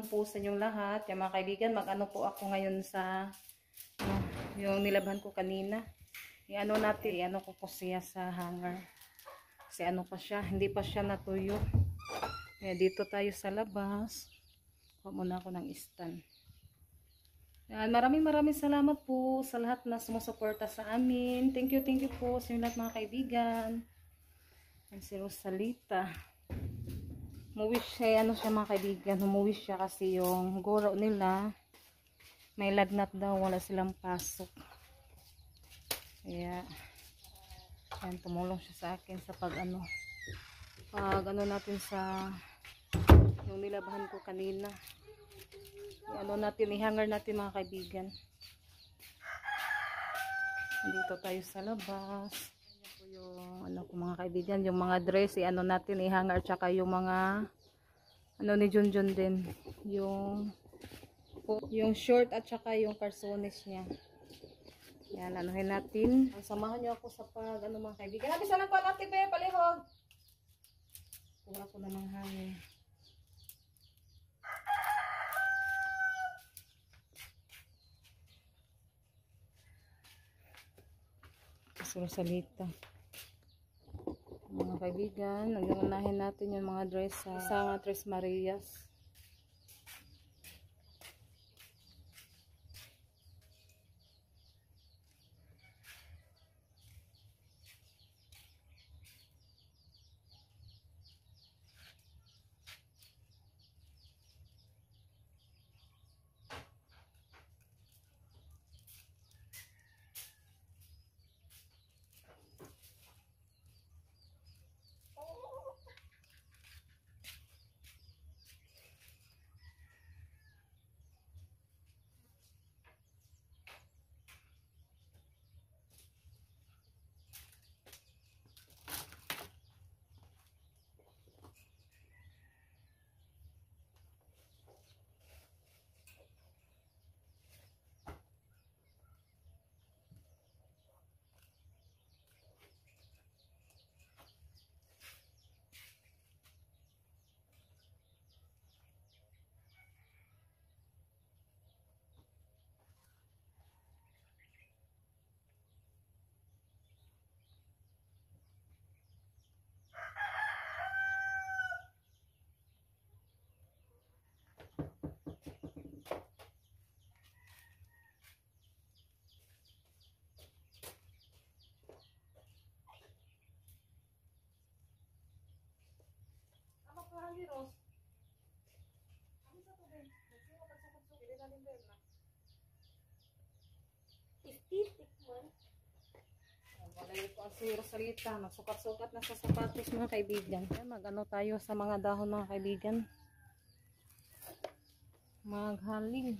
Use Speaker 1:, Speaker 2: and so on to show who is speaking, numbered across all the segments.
Speaker 1: hapon po sa inyong lahat. Yung mga kaibigan, mag-ano po ako ngayon sa ah, yung nilabhan ko kanina. I-ano natin, i-ano ko po siya sa hanger. Kasi ano pa siya, hindi pa siya natuyo. Kaya dito tayo sa labas. Kuha muna ako ng stand. Yan, maraming maraming salamat po sa lahat na sumusuporta sa amin. Thank you, thank you po sa lahat mga kaibigan. Yan si Rosalita. Umuwi siya, ano siya mga kaibigan, umuwi siya kasi yung guro nila, may lagnat daw, wala silang pasok. Kaya, yan, tumulong siya sa akin sa pag ano, pag ano natin sa, yung nilabahan ko kanina. Ano natin, ihanger natin mga kaibigan. Dito tayo sa labas yung ano ko mga kaibigan, yung mga dress, i-ano natin i-hanger tsaka yung mga ano ni Junjun din, yung yung short at tsaka yung carsones niya. Yan, anuhin natin. Samahan niyo ako sa pag, ano mga kaibigan. Habi sa lang ko natin, be, palihog. Kuha ko na ng hangin. Rosalita. Mga kaibigan, nagunahin natin yung mga dress sa Sama Tres Marias. Ako pa hali, Ros. Ano sa tubig? Kasi ako pagsukot-sukot. Hindi natin ba na?
Speaker 2: Istitik man.
Speaker 1: Walay po ang si Rosalita. Nagsukat-sukat na sa sapatos mga kaibigan. Mag-ano tayo sa mga dahon mga kaibigan. Maghaling.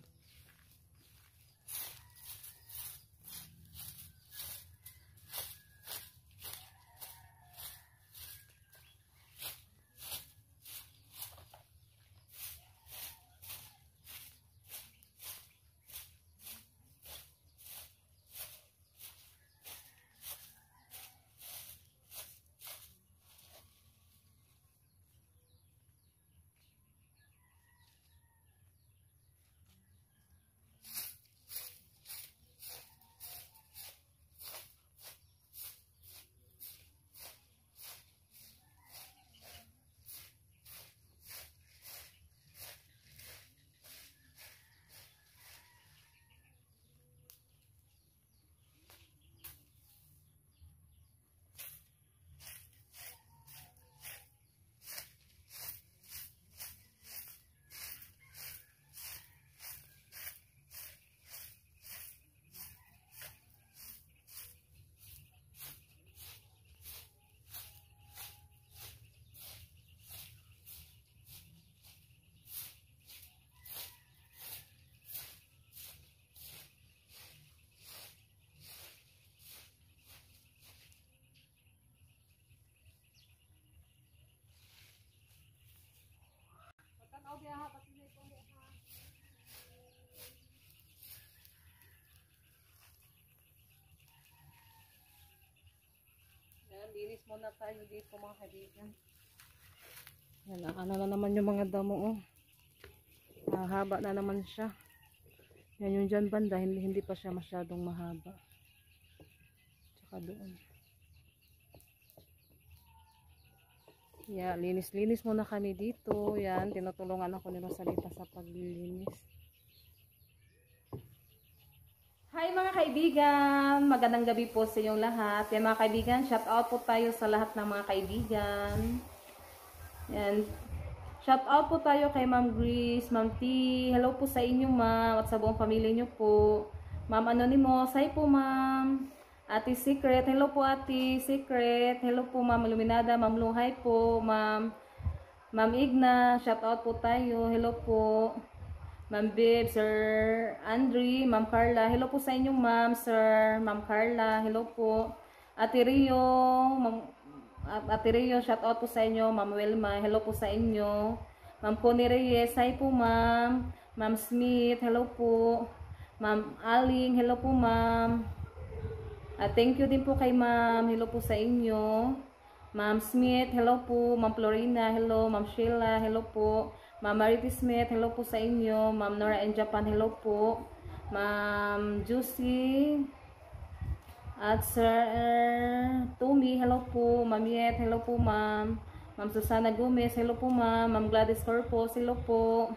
Speaker 1: Linis muna tayo dito mga kaibigan. Yan, ano na naman yung mga damo oh. Mahaba na naman siya. Yan yung dyan banda, hindi, hindi pa siya masyadong mahaba. Tsaka doon. Yeah, linis-linis muna kami dito. Yan, tinutulungan ako ni Rosalita sa paglilinis. Hi mga kaibigan! Magandang gabi po sa inyong lahat. Yan mga kaibigan, shout out po tayo sa lahat ng mga kaibigan. Yan. Shout out po tayo kay Ma'am Grace, Ma'am T. Hello po sa inyo ma'am at sa buong pamilya niyo po. Ma'am Anonymous, hi po ma'am. Ate Secret, hello po Ate Secret. Hello po Ma'am Iluminada, Ma'am Luhay po, Ma'am Ma'am Igna, shout out po tayo. Hello po. Ma'am Bib, Sir Andre, Ma'am Carla. Hello po sa inyo, Ma'am, Sir, Ma'am Carla. Hello po. Ate Rio, Ma'am Ate Rio, shout out po sa inyo. Ma'am Wilma, hello po sa inyo. Ma'am Connie Reyes, hi po, Ma'am. Ma'am Smith, hello po. Ma'am Aling, hello po, Ma'am. At thank you din po kay Ma'am. Hello po sa inyo. Ma'am Smith, hello po. Ma'am Florina, hello. Ma'am Sheila, hello po. Ma'am Marity Smith, hello po sa inyo. Ma'am Nora in Japan, hello po. Ma'am Juicy. At Sir Tumi, hello po. Ma'am Yet, hello po ma'am. Ma'am Susana Gomez, hello po ma'am. Ma'am Gladys Corpus, hello po.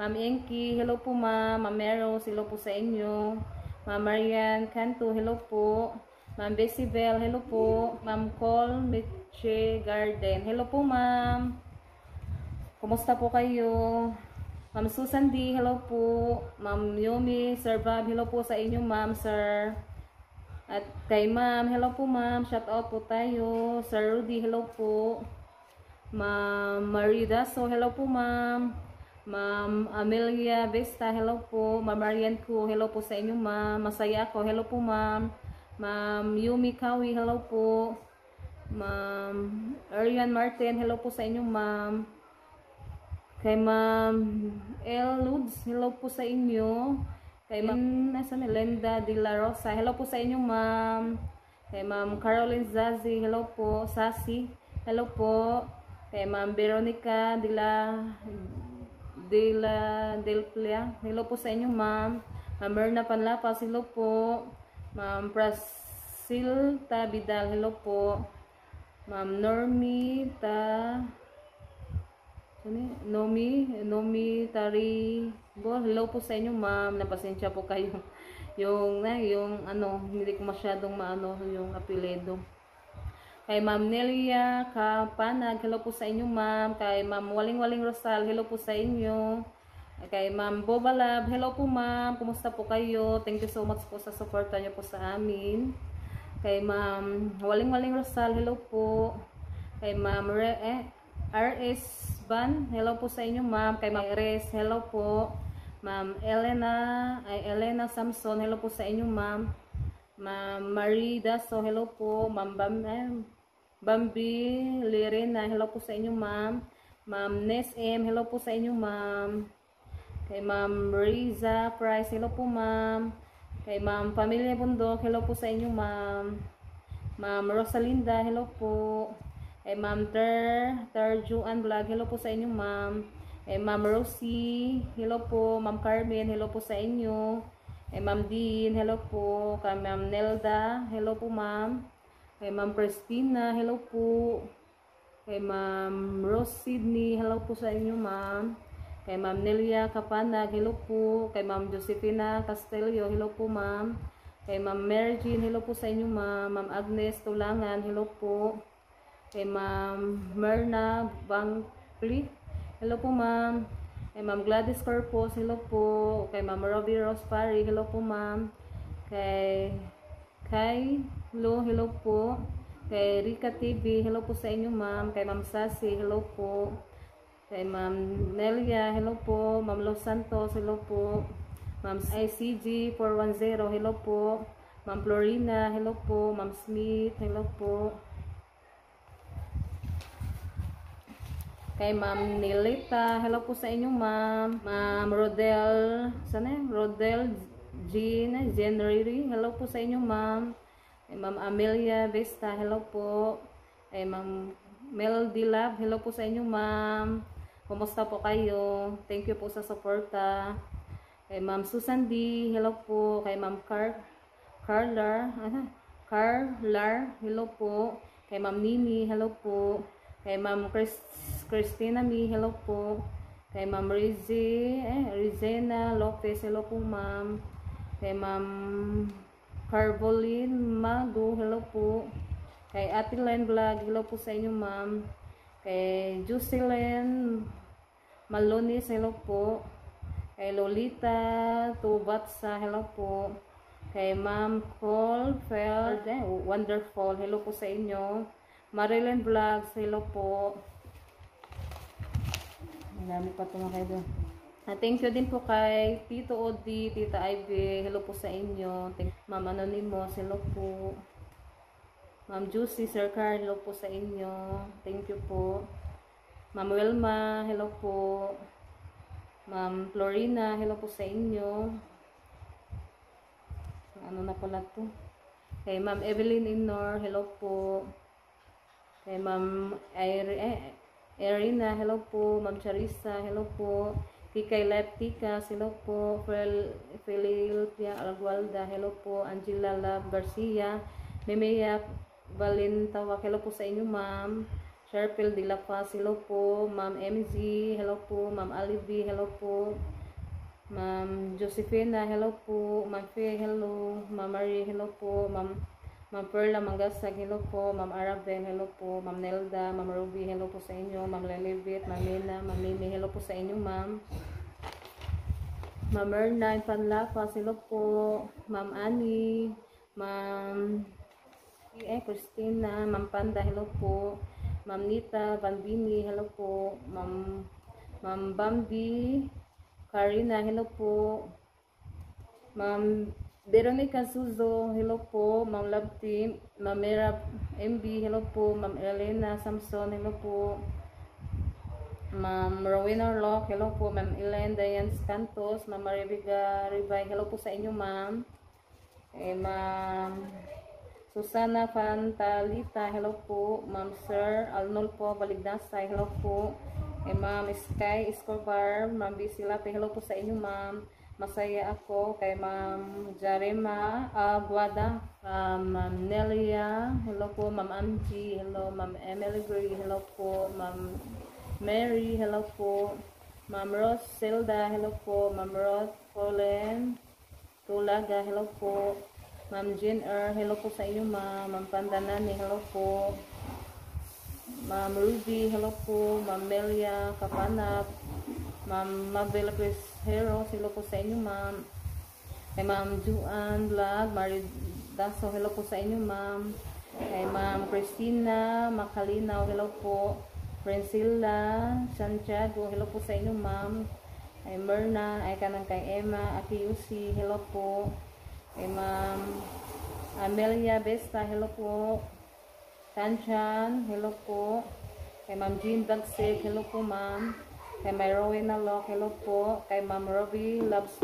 Speaker 1: Ma'am Enki, hello po ma'am. Ma'am Meros, hello po sa inyo. Ma'am Marian Canto, hello po. Ma'am Bessie Bell, hello po. Ma'am Cole Miche Garden, hello po ma'am. Kumusta po kayo? Ma'am Susan D, hello po. Ma'am Yumi, Sir Bob, hello po sa inyo ma'am, sir. At kay ma'am, hello po ma'am. Shout out po tayo. Sir Rudy, hello po. Ma'am Marida, so hello po ma'am. Ma'am Amelia Vesta, hello po. Ma'am Marian ko, hello po sa inyo ma'am. Masaya ako, hello po ma'am. Ma'am Yumi Kawi, hello po. Ma'am Arian Martin, hello po sa inyo ma'am. Kay Ma'am El Ludes, hello po sa inyo. Kay Ma'am nasa Lenda de la Rosa, hello po sa inyo ma'am. Kay Ma'am Caroline Zazi, hello po. Sasi, hello po. Kay Ma'am Veronica de la de la Del Plea. Hello po sa inyo, ma'am. Ma'am Merna Panlapas, hello po. Ma'am Prasil Tabidal, hello po. Ma'am Normi Ta ano Nomi, Nomi Tari Bo, hello po sa inyo, ma'am. Napasensya po kayo. yung na, yung ano, hindi ko masyadong maano yung apelyido. Kay Ma'am Nelia Kapanag, hello po sa inyo ma'am. Kay Ma'am Waling-Waling Rosal, hello po sa inyo. Kay Ma'am Bobalab, hello po ma'am. Kumusta po kayo? Thank you so much po sa suporta niyo po sa amin. Kay Ma'am Waling-Waling Rosal, hello po. Kay Ma'am eh, RS Ban, hello po sa inyo ma'am. Kay Ma'am Res, hello po. Ma'am Elena, ay Elena Samson, hello po sa inyo ma'am. Ma'am Marie Daso, hello po. Ma'am Bam, eh, Bambi Lirena, hello po sa inyo ma'am. Ma'am Nes M, hello po sa inyo ma'am. Kay Ma'am Riza Price, hello po ma'am. Kay Ma'am Pamilya Bundok, hello po sa inyo ma'am. Ma'am Rosalinda, hello po. Kay Ma'am Ter, Ter Juan Vlog, hello po sa inyo ma'am. Kay Ma'am Rosie, hello po. Ma'am Carmen, hello po sa inyo. Kay Ma'am Dean, hello po. Kay Ma'am Nelda, hello po ma'am. Kay Ma'am Christina, hello po. Kay Ma'am Rose Sydney, hello po sa inyo ma'am. Kay Ma'am Nelia Kapanag, hello po. Kay Ma'am Josefina Castelio, hello po ma'am. Kay Ma'am Mary Jean, hello po sa inyo ma'am. Ma'am Agnes Tulangan, hello po. Kay Ma'am Merna Bangpli, hello po ma'am. Kay Ma'am Gladys Corpus, hello po. Kay Ma'am Robbie Rose Pari, hello po ma'am. Kay Kay Hello, hello po. Kay Rika TV, hello po sa inyo ma'am. Kay Ma'am Sassy, hello po. Kay Ma'am Nelia, hello po. Ma'am Los Santos, hello po. Ma'am ICG 410, hello po. Ma'am Florina, hello po. Ma'am Smith, hello po. Kay Ma'am Nilita, hello po sa inyo ma'am. Ma'am Rodel, sana yun? Rodel Jean, January, hello po sa inyo ma'am. Kay Ma'am Amelia Vesta, hello po. Kay Ma'am Melody Love, hello po sa inyo, ma'am. Kumusta po kayo? Thank you po sa suporta. Kay Ma'am Susan D, hello po. Kay Ma'am Car Carla, ano? Carla, hello po. Kay Ma'am Nini, hello po. Kay Ma'am Chris, Christina Mi, hello po. Kay Ma'am Rizzi, eh, Rizena Lopez, hello po ma'am. Kay Ma'am Carbolin Mago, hello po. Kay Ate Len Vlog, hello po sa inyo ma'am. Kay Jocelyn Malonis, hello po. Kay Lolita Tubatsa, hello po. Kay Ma'am Colfeld, eh, wonderful, hello po sa inyo. Marilyn Vlogs, hello po. Marami pa ito mga kayo. Ah, thank you din po kay Tito Odi, Tita Ivy, hello po sa inyo. Thank Ma'am Anonymous, hello po. Ma'am Juicy, Sir Carl, hello po sa inyo. Thank you po. Ma'am Wilma, hello po. Ma'am Florina, hello po sa inyo. Ano na pala to? Kay Ma'am Evelyn Inor, hello po. Kay Ma'am Irene, eh, Erina, hello po. Ma'am Charissa, hello po. Kikay Leptica, hello po. Fel Philadelphia Algualda, hello po. Angela Love Garcia, Memea Valentawak, hello po sa inyo ma'am. La Paz, hello po. Ma'am MZ, hello po. Ma'am Alibi, hello po. Ma'am Josephina, hello po. Ma'am Faye, hello. Ma'am Marie, hello po. Ma'am Ma'am Perla Mangasag, hello po. Ma'am Arabel, hello po. Ma'am Nelda, Ma'am Ruby, hello po sa inyo. Ma'am Lelibit, Ma'am Lina, Ma'am Mimi, hello po sa inyo, ma'am. Ma'am Erna, Panlapas, hello po. Ma'am Annie, Ma'am eh, Christina, Ma'am Panda, hello po. Ma'am Nita, Bambini, hello po. Ma'am Ma'am Bambi, Karina, hello po. Ma'am Veronica Suzo, hello po. Ma'am Love Team, Ma'am Mera MB, hello po. Ma'am Elena Samson, hello po. Ma'am Rowena Lock, hello po. Ma'am Elaine Diane Cantos, Ma'am Maribiga Ribay, hello po sa inyo, ma'am. Eh, Ma'am Susana Fantalita, hello po. Ma'am Sir Alnol po, Baligdasay, hello po. Eh, Ma'am Sky Escobar, Ma'am Bisilape, hello po sa inyo, ma'am. Masaya ako kay Ma'am Jarema Aguada, uh, Ma'am Nelia, hello po, Ma'am Angie, hello, Ma'am Emily Gray, hello po, Ma'am Mary, hello po, Ma'am Rose Zelda, hello po, Ma'am Rose Colin, Tulaga, hello po, Ma'am Jean Er, hello po sa inyo, Ma'am, Ma'am Pandanani, hello po, Ma'am Ruby, hello po, Ma'am Melia Kapanap, Ma'am Mabel Chris Hero, hello po sa inyo, Ma'am. Kay Ma'am Juan Vlog, Marie Daso, hello po sa inyo, Ma'am. Kay Ma'am Christina Macalinaw, hello po. Francilla Santiago, hello po sa inyo, Ma'am. Kay Merna, ay kanang kay Emma Akiyusi, hello po. Kay Ma'am Amelia Besta, hello po. Kanchan, hello po. Kay Ma'am Jean Dagsig, hello po, Ma'am. Kay May Rowena Lock, hello po. Kay Ma'am Robbie Loves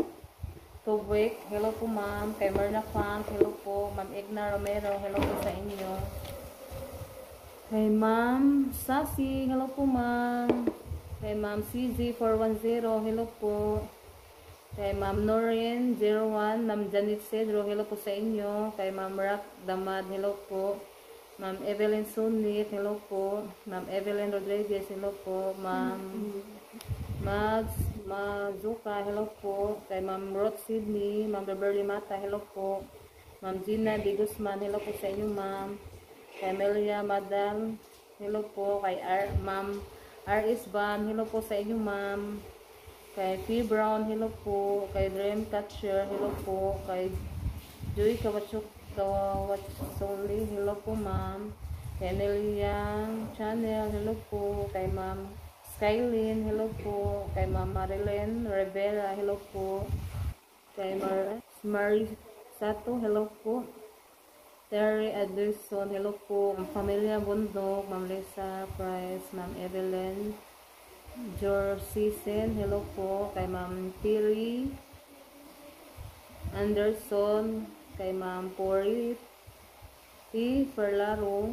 Speaker 1: Tubik, hello po ma'am. Kay Merna Funk, hello po. Ma'am Igna Romero, hello po sa inyo. Kay Ma'am Sassy, hello po ma'am. Kay Ma'am CZ410, hello po. Kay Ma'am Norin 01, Ma'am Janet Cedro, hello po sa inyo. Kay Ma'am Rock Damad, hello po. Ma'am Evelyn Sunit, hello po. Ma'am Evelyn Rodriguez, hello po. Ma'am Mags Mazuka, hello po. Kay Ma'am Ruth Sydney, Ma'am Beverly Mata, hello po. Ma'am Gina D. Guzman, hello po sa inyo, ma'am. Kay Melia Madal, hello po. Kay. Ma'am R.S. Ban, hello po sa inyo, ma'am. Kay P. Brown, hello po. Kay Dream Catcher, hello po. Kay Joy Kawachuk Kawatsoli, hello po, ma'am. Kay Nelia Channel, hello po. Kay Ma'am Skylin, hello po. Kay Ma'am Marilyn Rivera, hello po. Kay Mar Mary Sato, hello po. Terry Anderson, hello po. Ma'am Pamilya Bundok, Ma'am Lisa Price, Ma'am Evelyn Jorcisen, hello po. Kay Ma'am Terry Anderson, kay Ma'am Pori T. Ferlaro,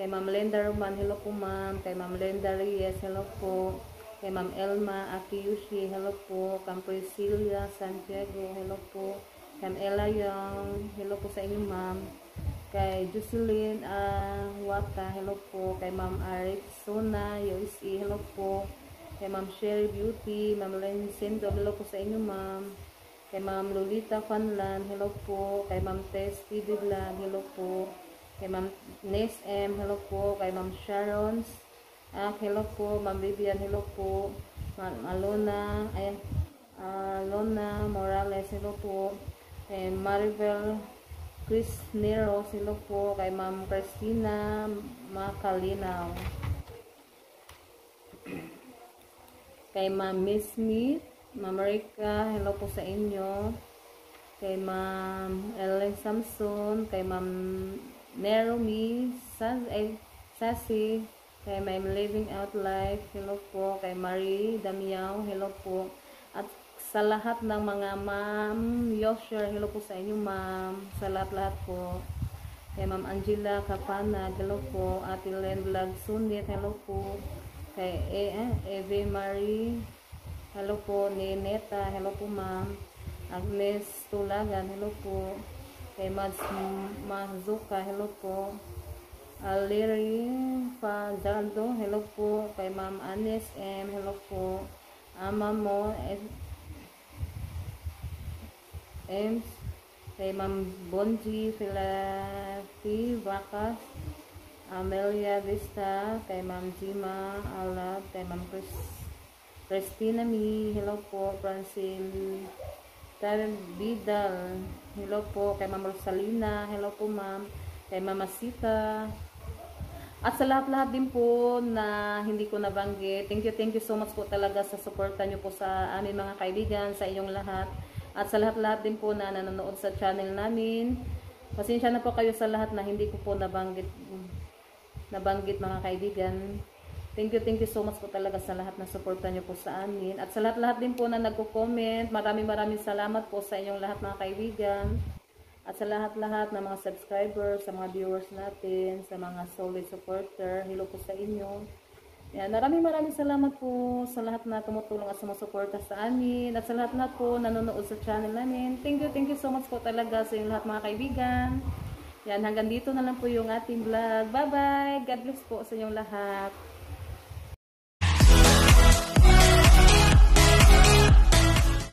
Speaker 1: Kay Ma'am Linda Roman, hello po ma'am. Kay Ma'am Linda Reyes, hello po. Kay Ma'am Elma Akiyushi, hello po. Kay Priscilla Santiago, hello po. Kay Ella Young, hello po sa inyo ma'am. Kay Jocelyn ah, Wata, hello po. Kay Ma'am Arizona, USA, hello po. Kay Ma'am Sherry Beauty, Ma'am Len Sendo, hello po sa inyo ma'am. Kay Ma'am Lolita Fanlan, hello po. Kay Ma'am Tess Vlog, hello po. Kay Ma'am Nes M, hello po. Kay Ma'am Sharon, ah, hello po. Ma'am Vivian, hello po. Ma'am Alona, ay, Alona Morales, hello po. Kay Maribel Chris Nero, hello po. Kay Ma'am Christina Macalinaw. Kay Ma'am Miss Smith, Ma'am Rika, hello po sa inyo. Kay Ma'am Ellen Samson, kay Ma'am Neromi, Sas ay, Sassy, kay Ma'am Living Out Life, hello po. Kay Marie Damiao, hello po. At sa lahat ng mga Ma'am Yosher, hello po sa inyo Ma'am. Sa lahat-lahat po. Kay Ma'am Angela Kapana, hello po. Ate Len Vlog Sunit, hello po. Kay e eh, Eve Marie, hello po. Nineta, hello po ma'am. Agnes Tulagan, hello po. Kay Mazuka, hello po. Aliri Fajardo, hello po. Kay Ma'am Anis M, hello po. Ama mo, Ems, kay Ma'am Bonji Filati Vacas, Amelia Vista, kay Ma'am Jima Alab, kay Ma'am Chris, Christina Mi, hello po, Francine Vidal, hello po, kay Ma'am Rosalina, hello po ma'am, kay Mama Sita, at sa lahat-lahat din po na hindi ko nabanggit, thank you, thank you so much po talaga sa suporta nyo po sa amin mga kaibigan, sa inyong lahat. At sa lahat-lahat din po na nanonood sa channel namin, pasensya na po kayo sa lahat na hindi ko po nabanggit nabanggit mga kaibigan. Thank you, thank you so much po talaga sa lahat na suporta nyo po sa amin. At sa lahat-lahat din po na nagko-comment, maraming maraming salamat po sa inyong lahat mga kaibigan. At sa lahat-lahat ng mga subscribers, sa mga viewers natin, sa mga solid supporter, hello po sa inyo. Yan, maraming maraming salamat po sa lahat na tumutulong at sumusuporta sa amin. At sa lahat-lahat po nanonood sa channel namin. Thank you, thank you so much po talaga sa inyong lahat mga kaibigan. Yan, hanggang dito na lang po yung ating vlog. Bye-bye! God bless po sa inyong lahat.